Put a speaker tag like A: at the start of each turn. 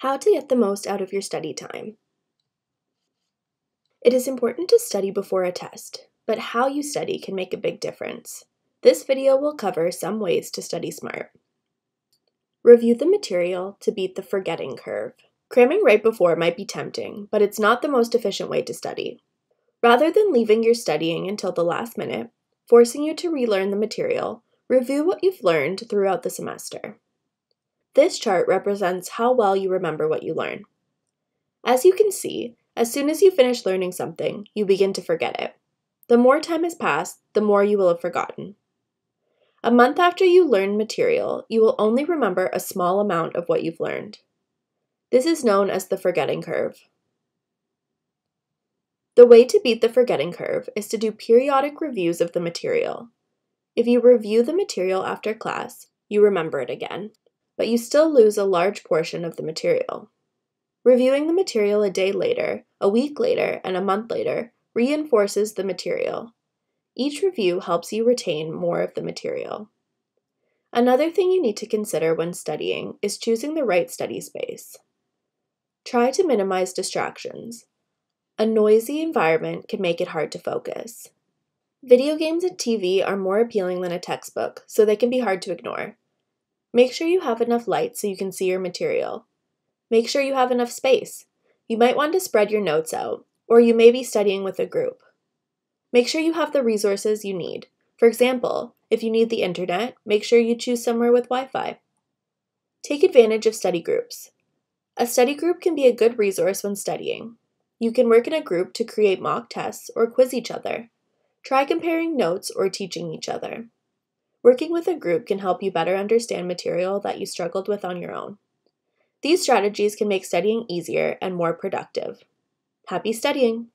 A: How to get the most out of your study time. It is important to study before a test, but how you study can make a big difference. This video will cover some ways to study smart. Review the material to beat the forgetting curve. Cramming right before might be tempting, but it's not the most efficient way to study. Rather than leaving your studying until the last minute, forcing you to relearn the material, review what you've learned throughout the semester. This chart represents how well you remember what you learn. As you can see, as soon as you finish learning something, you begin to forget it. The more time has passed, the more you will have forgotten. A month after you learn material, you will only remember a small amount of what you've learned. This is known as the forgetting curve. The way to beat the forgetting curve is to do periodic reviews of the material. If you review the material after class, you remember it again but you still lose a large portion of the material. Reviewing the material a day later, a week later, and a month later reinforces the material. Each review helps you retain more of the material. Another thing you need to consider when studying is choosing the right study space. Try to minimize distractions. A noisy environment can make it hard to focus. Video games and TV are more appealing than a textbook, so they can be hard to ignore. Make sure you have enough light so you can see your material. Make sure you have enough space. You might want to spread your notes out, or you may be studying with a group. Make sure you have the resources you need. For example, if you need the internet, make sure you choose somewhere with Wi Fi. Take advantage of study groups. A study group can be a good resource when studying. You can work in a group to create mock tests or quiz each other. Try comparing notes or teaching each other. Working with a group can help you better understand material that you struggled with on your own. These strategies can make studying easier and more productive. Happy studying!